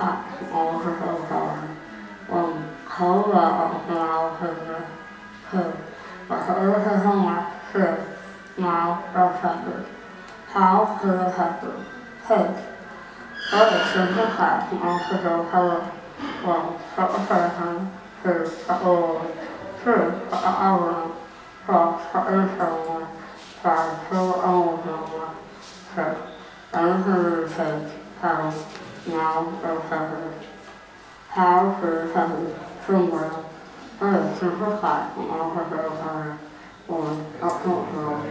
ขัดของสสรผมเขาหลอกเงาถึงเธอประตูที่ห้องนับเสือเงาเราสะดุดเท้าเธอสะดุดเธอก็เด็กคนที่ขาดเงาสะดุดเขาหวังเขาเธอทั้งเธอพระโอเธอพระเอาพอพระเอสงพระเธอเอาเงาเธออันคือเธอเขา now her heaven. How her heaven, from where, earth simplified and all her her heaven, born upward world,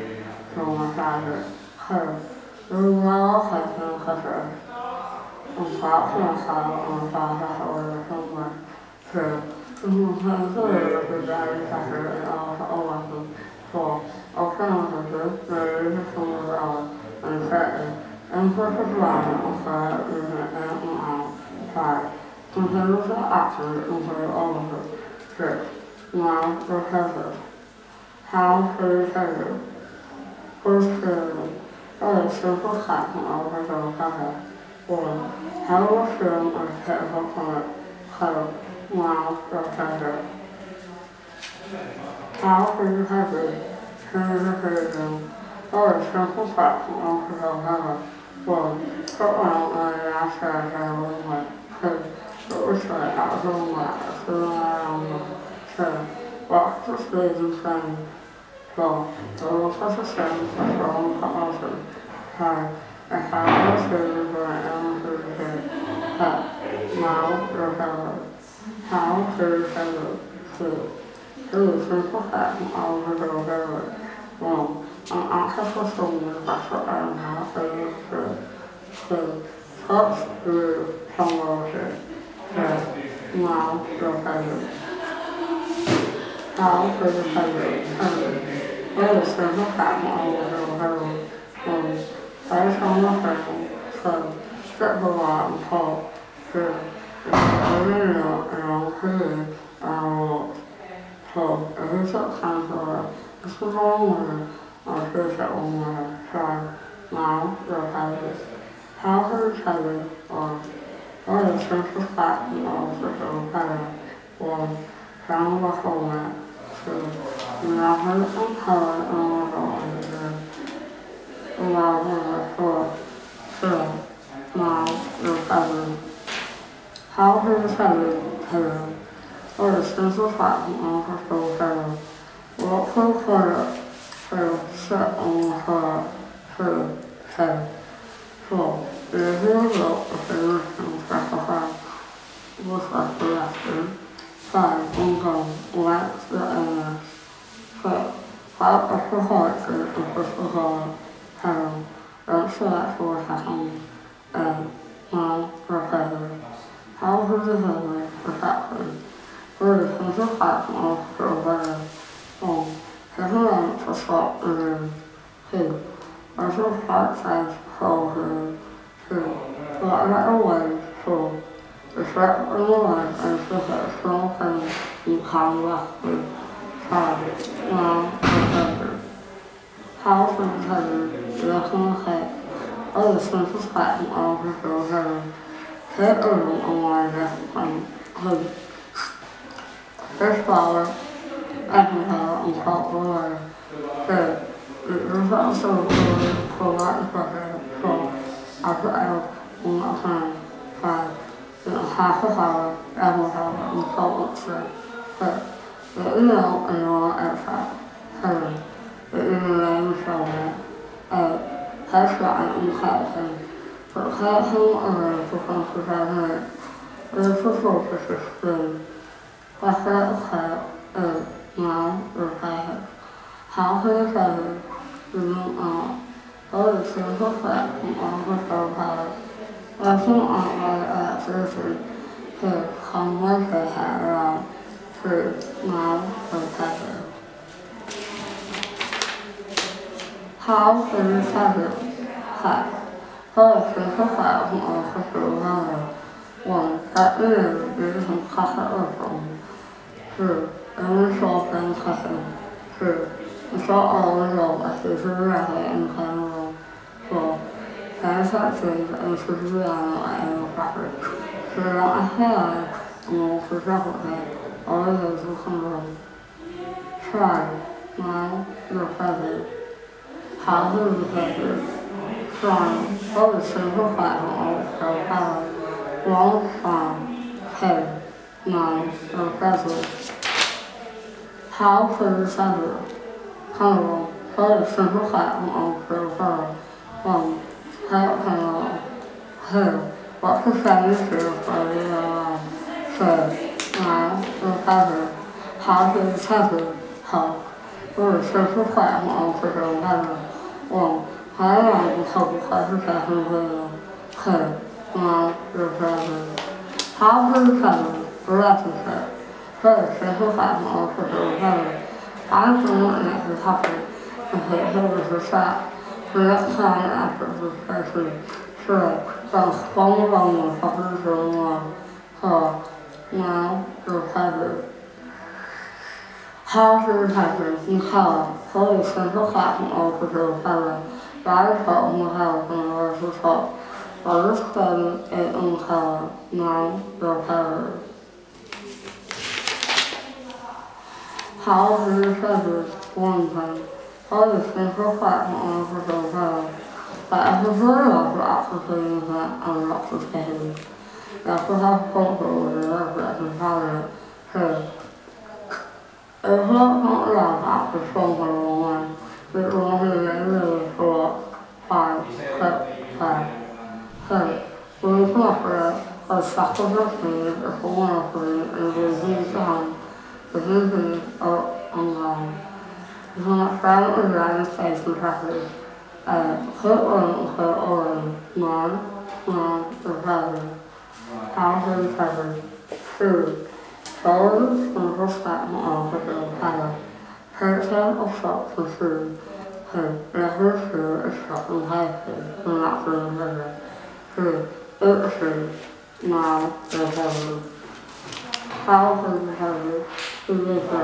from her father, her, who well has been her her. brought her my her on her side her? the order from where, her her was her her. represented her and all her lessons, for, open on the good, there is a similar hour, and certain, an out five. Consider the options include all. Six. Now the hazard. How to hazard. First period. A simple pattern of the hazard. One. How to film a technical point. Two. Now the hazard. How to hazard. Change the hazard. A simple pattern of the hazard. 我渴望我俩是在我们是都是要说我是我是我是随身说我他是谁我说我好是他哎他我是说然后是是他毛就是好是是是是是不海毛是就是我。 Accessible facility to help through promotion to now located. How to the public and what is the impact on the world from based on the person so set the law and call to the original and our so it is a kind of a small or first at one more try now your houses. Houses heavy or or the central and also so better or found the net to never and color and water and allow them for so now your houses. Heavy heavy or the central flat and also so better. What her, set on her, her head. So, the hero Russian sacrifice was arrested, five income lacks the ass, so, five of the heart is the physical heaven, and and now repaired. How did the heaven protected? For the central fact of the Everyone was what um, who also thought as whole who who what that was who the threat of the one and the hurt small thing you can left with time now whatever. How from heaven the whole head all the senses flat and all the girl heaven hit a room on one left and who this flower 嗯，日日三嗯，可乐可可，二十二，五二三，三，三三三，二三三，五三五三，嗯，日日二二三，嗯，日日二二三，二，三三二三三，二三三二二三三三，二四四二四四，二三三二二二。How he repaired the moon out. All the silver fat from all the repaired. Rushing out by accuracy, his homework they had around through now repaired. How he repaired had. All the silver fat from all the repaired. One that is using copper or through and saw things happen. True. I saw all the roll as they flew around and came along. So, 还是 we felt all alone after Julie Rabbit and Connor Roll. Parents got saved and Susie Allen at Animal Graphics. So we got a hand and we were chocolate all of those who come home. Try, mind, your present. How to the present. Strong, always simplify and always go power. Long, strong, head, mind, your present. How to the present. 好了，我是吃不坏嘛，吃坏了。嗯，还有还有，哼，我是三十岁的人了，是啊，这才是，他是才是好，我是吃不坏嘛，我吃坏了。嗯，还有还有，还是三十岁了，哼，啊，是三十，他是三十，不是三十，我是吃不坏嘛，我吃坏了。I believe it is helping to hit him with a shot. The next time after his session, sure, that's one wrong with fucking going on. So, now you're tethered. How to recover from college, so it's central class and all to go seven. That is what we have from the rest of the talk. But this study is in college, now you're tethered. 嗯看，那就开始，好是开始完成。好几次说话，嗯，是说话，但是说老师老师说一说，嗯，老师开心。老师他后头我觉得是挺好的，是，有时候从老师说话中啊，比如说是人类说话很很很，有时候是呃小学生是中文是呃就是 เขาอุ่นร้อนใส่สุภาพเอ่อเขาอ่อนเขาอ่อนน้องน้องสุภาพเขาเป็นภาพสื่อเขาสุภาพมองเขาเป็นภาพเธอแค่ออกสอบสื่อเธอและเธอสื่อสอบให้เธอหนักเลยเธอเออสื่อมาเป็นภาพเขาเป็นภาพที่เรียกว่า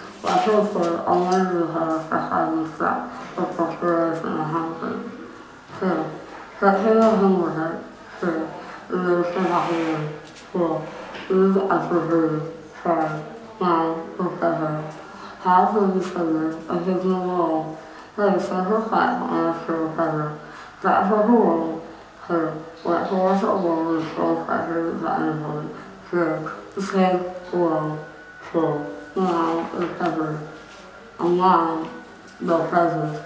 For only her for having flat for prosperous in the houses. Two, that he was in with it. Three, lives in the home. Four, is as a food. Five, now, look at her. How to be sure of his new wall. They sent her flat on a show feather. That for her wall. Her, what horse or woman so feather that anybody. Wall. Four, now is covered. A mom, the present.